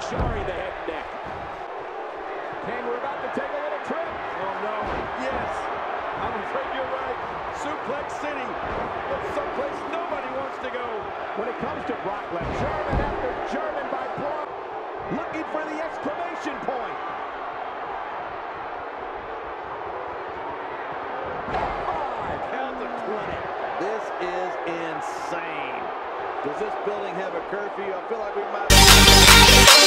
Chari the head neck. We're about to take a little trip. Oh, no. Yes. I'm afraid you're right. Suplex City. It's someplace nobody wants to go. When it comes to Brock Lesnar, German after German by Brock. Looking for the exclamation point. This is insane. Does this building have a curfew? I feel like we might...